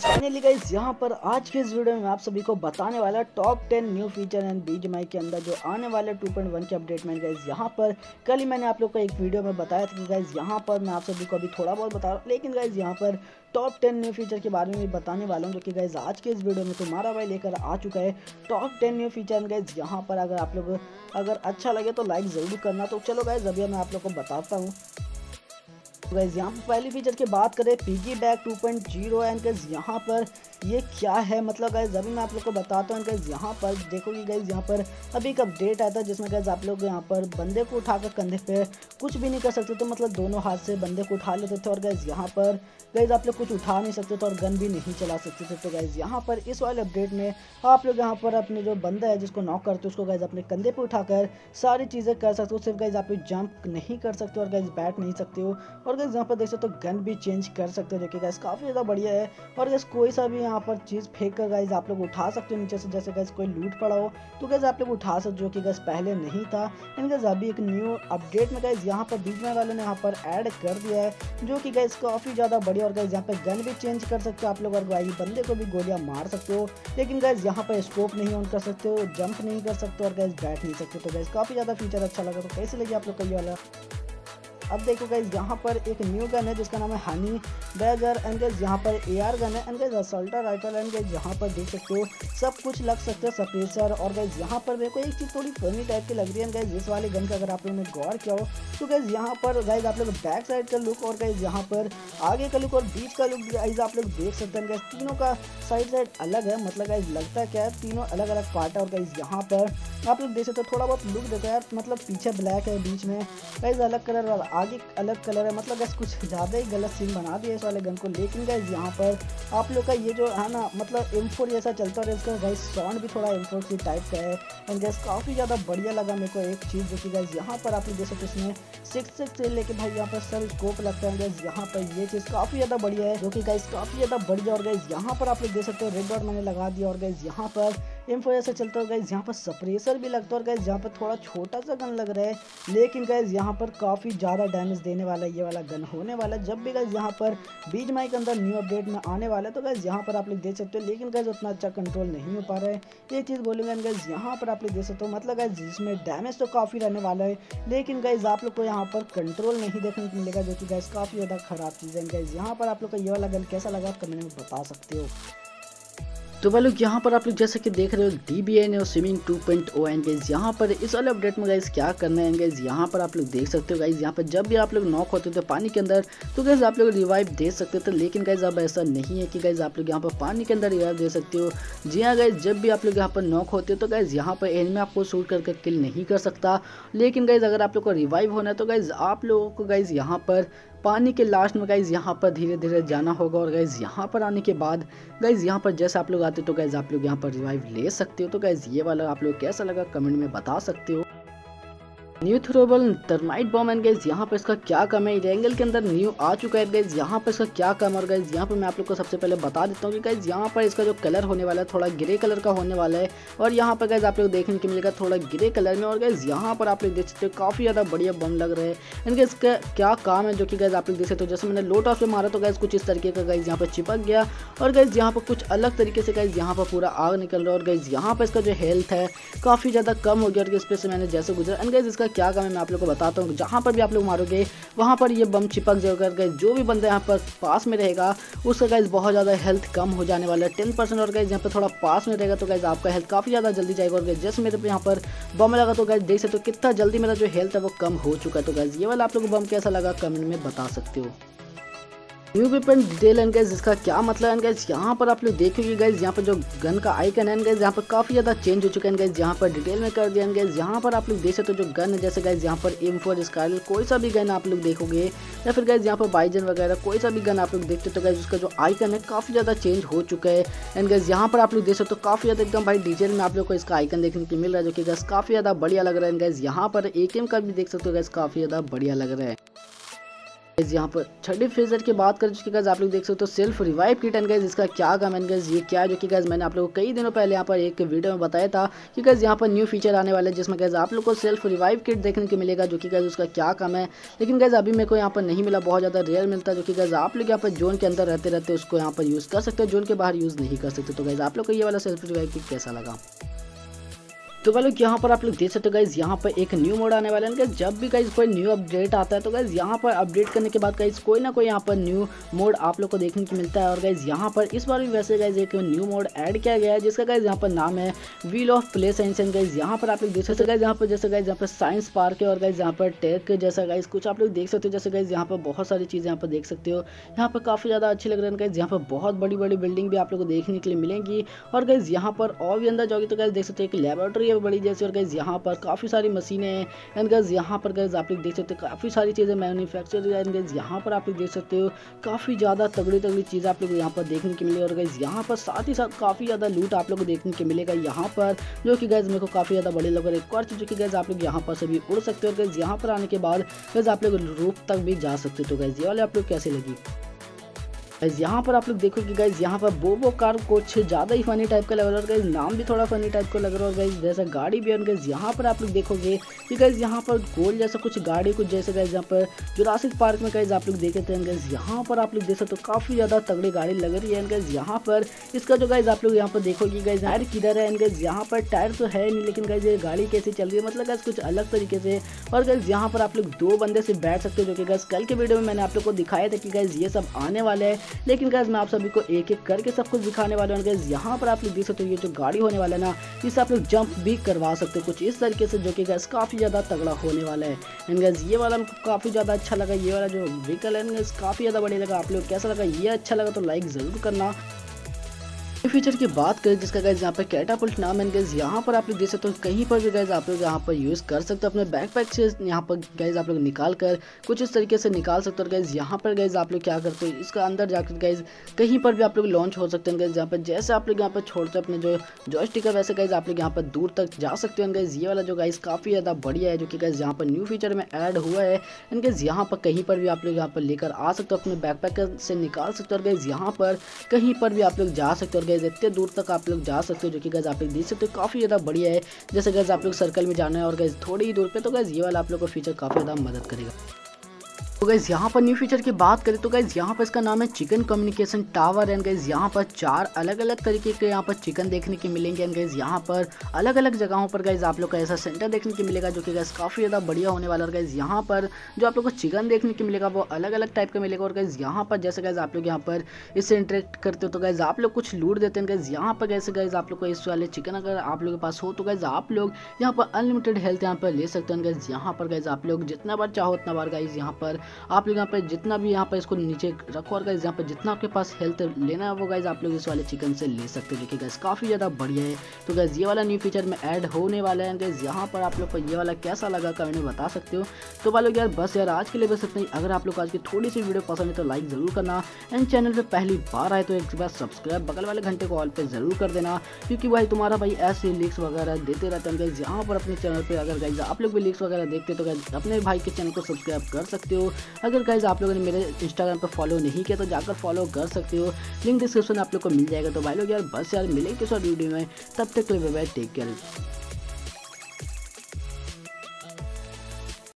Finally guys यहाँ पर आज के इस वीडियो में आप सभी को बताने वाला टॉप 10 न्यू फीचर एंड बीज माई के अंदर जो आने वाले 2.1 के अपडेट में गाइस यहाँ पर कल ही मैंने आप लोग को एक वीडियो में बताया था कि गाइज़ यहाँ पर मैं आप सभी को अभी थोड़ा बहुत बता रहा हूँ, लेकिन गाइज़ यहाँ पर टॉप टेन न्यू फीचर के बारे में बताने वाला हूँ जो कि गाइज़ आज के इस वीडियो में तुम्हारा भाई लेकर आ चुका है top ten new feature guys यहाँ पर अगर आप लोग अगर अच्छा लगे तो लाइक ज़रूर करना। तो चलो गाइज़ अभी मैं आप लोग को बताता हूँ। गाइज़ यहाँ पर पहली फीचर की बात करें पीगी बैक 2.0 एंड गाइज़ यहाँ पर ये क्या है? मतलब गाइज़ अभी मैं आप लोग को बताता हूँ गाइज़ यहाँ पर देखोगे गाइज़ यहाँ पर अभी एक अपडेट आया था जिसमें गाइज़ आप लोग यहाँ पर बंदे को उठाकर कंधे पे कुछ भी नहीं कर सकते थे मतलब दोनों हाथ से बंदे को उठा लेते थे और गाइज़ यहाँ पर गाइज़ आप लोग कुछ उठा नहीं सकते थे और गन भी नहीं चला सकते थे। तो गाइज़ यहाँ पर इस वाले अपडेट में आप लोग यहाँ पर अपने जो बंदा है जिसको नॉक करते उसको गाइज़ अपने कंधे पर उठाकर सारी चीज़ें कर सकते हो, सिर्फ़ गाइज़ आप लोग जंप नहीं कर सकते और गाइज़ बैठ नहीं सकते हो। और गाइज़ यहाँ पर देख सकते हो तो गन भी चेंज कर सकते हो। जो कि गाइज़ काफ़ी ज़्यादा बढ़िया है। और गैस कोई सा भी यहाँ पर चीज़ फेंक कर गाइज़ आप लोग उठा सकते हो नीचे से। जैसे गैस कोई लूट पड़ा हो तो गाइज़ आप लोग उठा सकते हो कि गैस पहले नहीं था। एंड गाइज़ अभी एक न्यू अपडेट में गाइज़ यहाँ पर में वाले ने यहाँ पर ऐड कर दिया है, जो कि गैस काफ़ी ज़्यादा बढ़िया। और गैस यहाँ पर गन भी चेंज कर सकते हो आप लोग। और गाइज़ बंदे को भी गोलियाँ मार सकते हो। लेकिन गैस यहाँ पर स्कोप नहीं ऑन कर सकते हो जंप नहीं कर सकते और गैस बैठ नहीं सकते तो गैस काफ़ी ज़्यादा फीचर अच्छा लगा। तो कैसे लगे आप लोग कई वाला? अब देखो गाइज़ यहाँ पर एक न्यू गन है, जिसका नाम है हनी बैजर एंड गाइज़ यहाँ पर ए आर गन है। And guys assault rifle and guys यहाँ पर देख सकते हो, सब कुछ लग सकते हैं सप्रेसर और गाइज़ यहाँ पर मेरे को एक चीज़ थोड़ी फनी टाइप की लग रही है। गाइज़ इस वाले गन का अगर आप लोगों ने गौर किया हो तो गाइज़ यहाँ पर गाइज़ आप लोग बैक साइड का लुक और गाइज़ यहाँ पर आगे का लुक और बीच का लुक गाइज़ आप लोग देख सकते हैं। गाइज़ तीनों का साइड साइड अलग है। मतलब गाइज़ लगता क्या है, तीनों अलग अलग पार्ट है। और गाइज़ यहाँ पर आप लोग देख सकते हो, थोड़ा बहुत लुक देता है मतलब पीछे ब्लैक है बीच में। गाइज़ अलग कलर और आगे अलग कलर है। मतलब गैस कुछ ज़्यादा ही गलत सीन बना दिया इस वाले गन को। लेकिन गैस यहाँ पर आप लोग का ये जो है ना मतलब एम जैसा चलता है इसका गैस साउंड भी थोड़ा एम फोर की टाइप का है। एंड गैस काफ़ी ज़्यादा बढ़िया लगा मेरे को एक चीज़ जो कि गैस यहाँ पर आप लोग देख सकते इसमें सिक्स सिक्स से लेके भाई यहाँ पर सर स्कोप लगता है। गैस यहाँ पर ये चीज़ काफ़ी ज़्यादा बढ़िया है, जो कि गैस काफ़ी ज़्यादा बढ़िया और गैस यहाँ पर आप लोग देख सकते हो रेड डॉट मैंने लगा दिया। और गैस यहाँ पर एम फोर ऐसा चलता है गैस यहाँ पर सप्रेसर भी लगता है और गैस यहाँ पर थोड़ा छोटा सा गन लग रहा है। लेकिन गैस यहाँ पर काफ़ी ज़्यादा डैमेज देने वाला ये वाला गन होने वाला है। जब भी गैस यहाँ पर बीज माई के अंदर न्यू अपडेट में आने वाला है तो गैस यहाँ पर आप लोग देख सकते हो। लेकिन गैस उतना अच्छा कंट्रोल नहीं हो पा रहा है। ये चीज़ बोलूँगा गैस यहाँ पर आप लोग देख सकते हो। मतलब गैस जिसमें डैमेज तो काफ़ी रहने वाला है, लेकिन गैस आप लोग को यहाँ पर कंट्रोल नहीं देखने को मिलेगा, जो कि गैस काफ़ी ज़्यादा ख़राब चीज़ है। गैस यहाँ पर आप लोग का ये वाला गन कैसा लगा, आप कमेंट में बता सकते हो। तो भाई लोग, यहाँ पर आप लोग जैसे कि देख रहे हो डी बी एन और swimming two point O and guys यहाँ पर इस वाले अपडेट में गाइज़ क्या करना है गाइज़ यहाँ पर आप लोग देख सकते हो गाइज़ यहाँ पर जब भी आप लोग नॉक होते थे पानी के अंदर तो गाइज़ आप लोग रिवाइव दे सकते थे, लेकिन गाइज़ अब ऐसा नहीं है कि गाइज़ आप लोग यहाँ पर पानी के अंदर रिवाइव दे सकते हो। जी हाँ गाइज़ जब भी आप लोग यहाँ पर नॉक होते हो तो गाइज़ यहाँ पर एनिमी आपको शूट करके किल नहीं कर सकता। लेकिन गाइज़ अगर आप लोग को रिवाइव होना है तो गाइज़ आप लोगों को गाइज़ यहाँ पर पानी के लास्ट में गाइज़ यहाँ पर धीरे धीरे जाना होगा और गाइज़ यहाँ पर आने के बाद गाइज़ यहाँ पर जैसे आप लोग आते हो तो गाइज़ आप लोग यहाँ पर रिवाइव ले सकते हो। तो गाइज़ ये वाला आप लोग कैसा लगा? कमेंट में बता सकते हो। New throwable termite bomb and guys यहाँ पर इसका क्या कम है? रेंगल के अंदर न्यू आ चुका है गाइज़ यहाँ पर इसका क्या कम और गाइज़ यहाँ पर मैं आप लोग को सबसे पहले बता देता हूँ कि गाइज़ यहाँ पर इसका जो कलर होने वाला है, थोड़ा ग्रे कलर का होने वाला है और यहाँ पर गाइज़ आप लोग देखने को मिलेगा थोड़ा ग्रे कलर में और गाइज़ यहाँ पर आप लोग देख सकते हो काफ़ी ज़्यादा बढ़िया बम लग रहे हैं। इनके इसका क्या काम है जो कि गाइज़ आप लोग देख सकते हो? जैसे मैंने लोट हाउस पे मारा तो गाइज़ कुछ इस तरीके का गाइज़ यहाँ पर चिपक गया और गाइज़ यहाँ पर कुछ अलग तरीके से गाइज़ यहाँ पर पूरा आग निकल रहा है और गाइज़ यहाँ पर इसका जो हेल्थ है काफ़ी ज़्यादा कम हो गया और इस पर से मैंने जैसे गुजरा। एंड गाइज़ इसका क्या काम है मैं आप लोग को बताता हूँ। जहाँ पर भी आप लोग मारोगे, वहाँ पर ये बम चिपक जाएगा गए। जो भी बंदा यहाँ पर पास में रहेगा, उसका गैस बहुत ज़्यादा हेल्थ कम हो जाने वाला है। टेन परसेंट और गैस यहाँ पर थोड़ा पास में रहेगा तो गैस आपका हेल्थ काफ़ी ज़्यादा जल्दी जाएगा। और गैस जैसे मेरे पे यहाँ पर बम लगा तो गैस देख सकते हो कितना जल्दी मेरा जो हेल्थ है वो कम हो चुका है। तो गैस ये वाला आप लोग को बम कैसा लगा कमेंट में बता सकते हो। न्यू वेपन डिटेल एंड क्या मतलब है यहाँ पर आप लोग देखोगे गाइज़ यहाँ पर जो गन का आइकन है गाइज़ यहाँ पर काफ़ी ज़्यादा चेंज हो चुका है यहाँ पर डिटेल में कर दिया गाइज़ यहाँ पर आप लोग देख सकते हो जो गन है, जैसे गाइज़ यहाँ पर एम फोर स्काइल कोई सा भी गन आप लोग देखोगे, या फिर गाइज़ यहाँ पर बाइजन वगैरह, कोई सा भी गन आप लोग देखते हो तो गाइज़ उसका जो आइकन है, काफ़ी ज़्यादा चेंज हो चुका है। एंड गाइज़ यहाँ पर आप लोग देख सकते हो काफ़ी ज़्यादा एकदम, भाई डिटेल में आप लोग को इसका आइकन देखने को मिल रहा है, जो कि गैस काफ़ी ज़्यादा बढ़िया लग रहा है। गाइज़ यहाँ पर ए का भी देख सकते हो गैस काफ़ी ज़्यादा बढ़िया लग रहा है। यहाँ पर थर्टी फेजर की बात कर चुके गैस आप लोग देख सकते हो तो self revive kit and guys इसका क्या काम है गैस ये क्या है? जो कि गैस मैंने आप लोगों को कई दिनों पहले यहाँ पर एक वीडियो में बताया था कि गैस यहाँ पर न्यू फीचर आने वाला है, जिसमें गैस आप लोग को सेल्फ रिवाइव किट देखने को मिलेगा, जो कि गैस उसका क्या काम है। लेकिन गैस अभी मेरे को यहाँ पर नहीं मिला, बहुत ज़्यादा रेयर मिलता है, जो कि गैस आप लोग यहाँ पर जोन के अंदर रहते रहते उसको यहाँ पर यूज़ कर सकते हो जोन के बाहर यूज़ नहीं कर सकते। तो गैस आप लोग को ये वाला सेल्फ रिवाइव किट कैसा लगा? तो लोग यहाँ पर आप लोग देख सकते हो गाइज़ यहाँ पर एक न्यू मोड आने वाला है जब भी गाइज़ कोई न्यू अपडेट आता है तो गाइज़ यहाँ पर अपडेट करने के बाद गाइज़ कोई ना कोई यहाँ पर न्यू मोड आप लोग को देखने को मिलता है और गाइज़ यहाँ पर इस बार भी वैसे गाइज़ एक न्यू मोड ऐड किया गया है जिसका गाइज़ यहाँ पर नाम है wheel of play science and guys यहाँ पर आप लोग देख सकते हो गाइज़ यहाँ पर जैसे गाइज़ यहाँ पर साइंस पार्क है और गाइज़ यहाँ पर टेक जैसा गाइज़ कुछ आप लोग देख सकते हो जैसे गाइज़ यहाँ पर बहुत सारी चीज़ें यहाँ पर देख सकते हो यहाँ पर काफ़ी ज़्यादा अच्छे लग रहे हैं गाइज़ यहाँ पर बहुत बड़ी बड़ी बिल्डिंग भी आप लोग को देखने के लिए मिलेंगी और गाइज़ यहाँ पर और भी अंदर जाओगे तो गाइज़ देख सकते हो एक लेबोरेटरी है बड़ी जैसी और गाइज़ यहाँ पर काफ़ी सारी मशीनें हैं। एंड गाइज़ यहाँ पर गाइज़ आप लोग देख सकते हो, काफ़ी सारी चीज़ें मैन्युफैक्चर एंड गाइज़ यहाँ पर आप लोग देख सकते हो, काफ़ी ज़्यादा तगड़ी तगड़ी चीज़ें आप लोग यहाँ पर देखने को मिलेगी और गाइज़ यहाँ पर साथ ही साथ काफ़ी ज़्यादा लूट आप लोग को देखने को मिलेगा यहाँ पर, जो कि गैस मेरे को काफ़ी ज़्यादा बड़ी लग रहा चीज़ जो कि गैस आप लोग यहाँ पर से भी उड़ सकते हो। गैस यहाँ पर आने के बाद गैस आप लोग रूप तक भी जा सकते हो। तो गैस ये वाले आप लोग कैसे लगी? गाइज़ यहाँ पर आप लोग देखोगे गाइज़ यहाँ पर बोबो कार कुछ ज़्यादा ही फनी टाइप का लग रहा है गाइज़ नाम भी थोड़ा फनी टाइप का लग रहा है और गाइज़ जैसा गाड़ी भी है गाइज़ यहाँ पर आप लोग देखोगे कि गाइज़ यहाँ पर गोल जैसा कुछ गाड़ी कुछ जैसे गाइज़ यहाँ पर जुरासिक पार्क में गाइज़ आप लोग देखे थे गाइज़ यहाँ पर आप लोग देख सकते हो काफ़ी ज़्यादा तगड़ी गाड़ी लग रही है गाइज़ यहाँ पर इसका जो गाइज़ आप लोग यहाँ पर देखोगे गाइज़ टायर किधर है गाइज़ यहाँ पर टायर तो है नहीं लेकिन गाइज़ ये गाड़ी कैसे चल रही है मतलब गाइज़ कुछ अलग तरीके से और गाइज़ यहाँ पर आप लोग दो बंदे से बैठ सकते हो जो कि गाइज़ कल के वीडियो में मैंने आप लोग को दिखाया था कि गाइज़ ये सब आने वाले हैं लेकिन गैस मैं आप सभी को एक एक करके सब कुछ दिखाने वाले गैस यहाँ पर आप लोग देख सकते हो, ये जो गाड़ी होने वाला है ना इसे आप लोग जंप भी करवा सकते हो कुछ इस तरीके से, जो कि गैस काफ़ी ज़्यादा तगड़ा होने वाला है। एंड गैस ये वाला हमको काफ़ी ज़्यादा अच्छा लगा, ये वाला जो व्हीकल है काफ़ी ज़्यादा बढ़िया लगा। आप लोग कैसा लगा, ये अच्छा लगा तो लाइक ज़रूर करना। फीचर की बात करें जिसका गैस यहाँ पर कैटापुल्ट नाम है गैस यहाँ पर आप लोग देख सकते हो कहीं पर भी गैस आप लोग यहाँ पर यूज़ कर सकते हो अपने बैकपैक से यहाँ पर गैस आप लोग निकाल कर कुछ इस तरीके से निकाल सकते हो और गैस यहाँ पर गैस आप लोग क्या करते हो इसका अंदर जाकर गैस कहीं पर भी आप लोग लॉन्च हो सकते हैं गैस यहाँ पर जैसे आप लोग यहाँ पर छोड़ते हो अपने जो जो स्टिकर वैसे गैस आप लोग यहाँ पर दूर तक जा सकते हो गैस ये वाला जो गैस काफ़ी ज़्यादा बढ़िया है जो कि गैस यहाँ पर न्यू फीचर में ऐड हुआ है एंड गैस यहाँ पर कहीं पर भी आप लोग यहाँ पर लेकर आ सकते हो अपने बैकपैक से निकाल सकते हो और गैस यहाँ पर कहीं पर भी आप लोग जा सकते हो और इतने दूर तक आप लोग जा सकते हो, जो कि गैस आप लोग देख सकते हो, काफ़ी ज़्यादा बढ़िया है। जैसे गैस आप लोग सर्कल में जाना है और गैस थोड़ी ही दूर पर तो गैस ये वाला आप लोग का फीचर काफ़ी ज़्यादा मदद करेगा। तो गैस यहाँ पर न्यू फीचर की बात करें तो गैस यहाँ पर इसका नाम है chicken communication tower and guys यहाँ पर चार अलग अलग तरीके के यहाँ पर चिकन देखने के मिलेंगे एंड गैस यहाँ पर अलग अलग जगहों पर गैस आप लोग का ऐसा सेंटर देखने को मिलेगा जो कि गैस काफ़ी ज़्यादा बढ़िया होने वाला और गैस यहाँ पर जो आप लोग को चिकन देखने को मिलेगा वो अलग अलग टाइप का मिलेगा और गैस यहाँ पर जैसे गैस आप लोग यहाँ पर इससे इंटरेक्ट करते हो तो गैस आप लोग कुछ लूट देते हैं गैस यहाँ पर कैसे गैस आप लोग को इस वाले चिकन अगर आप लोग के पास हो तो गैस आप लोग यहाँ पर अनलिमिटेड हेल्थ यहाँ पर ले सकते हैं गैस यहाँ पर गैस आप लोग जितना बार चाहो उतना बार गैस यहाँ पर आप लोग यहाँ पर जितना भी यहाँ पर इसको नीचे रखो और गाइज़ यहाँ पर जितना आपके पास हेल्थ लेना है वो गाइज़ आप लोग इस वाले चिकन से ले सकते हो। जो कि गैस काफ़ी ज़्यादा बढ़िया है। तो गैस ये वाला न्यू फीचर में ऐड होने वाला है। गैस यहाँ पर आप लोग को ये वाला कैसा लगा कमेंट में बता सकते हो। तो वालों, यार, बस यार, आज के लिए बस इतना ही। अगर आप लोग आज की थोड़ी सी वीडियो पसंद है तो लाइक ज़रूर करना। एंड चैनल पर पहली बार आए तो एक बार सब्सक्राइब बगल वाले घंटे को ऑल पे ज़रूर कर देना। क्योंकि भाई, तुम्हारा भाई ऐसे लिंक्स वगैरह देते रहते हैं। गैस यहाँ पर अपने चैनल पर अगर गाइज़ आप लोग भी लिंक्स वगैरह देखते तो गैस अपने भाई के चैनल को सब्सक्राइब कर सकते हो। अगर गाइज़ आप लोगों ने मेरे इंस्टाग्राम पर फॉलो नहीं किया तो जाकर फॉलो कर सकते हो। लिंक डिस्क्रिप्शन आप लोग को मिल जाएगा। तो भाई लोग यार, बस यार, मिलेंगे सर वीडियो में। तब तक के लिए टेक केयर